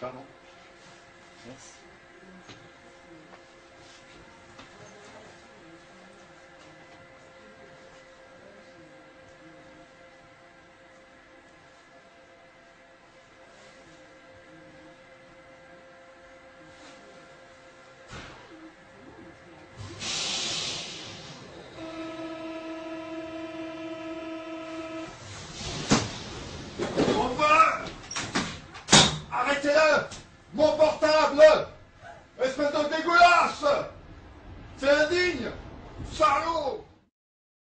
Pardon. Merci. Mettez-le Mon portable. Espèce de dégueulasse C'est indigne Salaud.